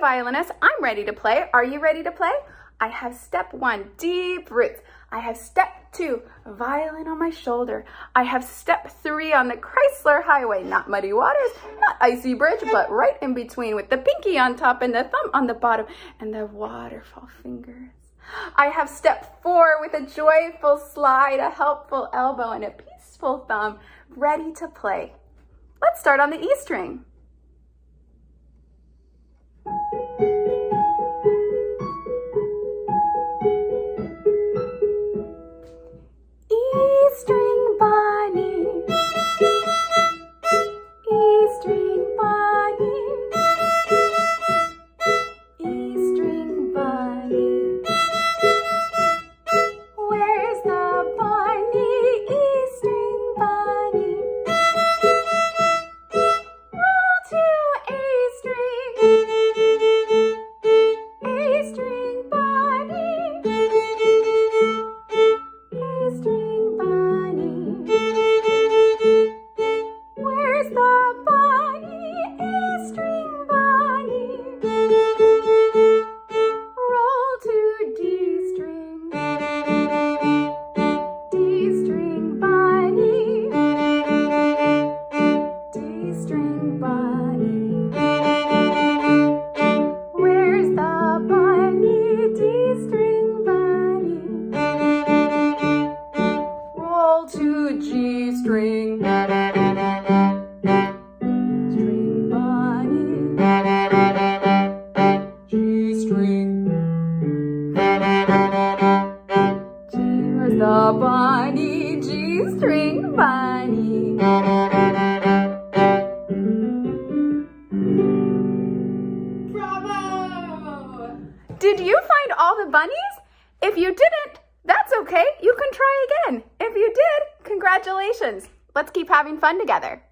violinist, I'm ready to play. Are you ready to play? I have step one, deep roots. I have step two, violin on my shoulder. I have step three on the Kreisler Highway, not muddy waters, not icy bridge, but right in between with the pinky on top and the thumb on the bottom and the waterfall fingers. I have step four with a joyful slide, a helpful elbow, and a peaceful thumb, ready to play. Let's start on the E string. string by the bunny, G-string bunny. Bravo! Did you find all the bunnies? If you didn't, that's okay. You can try again. If you did, congratulations. Let's keep having fun together.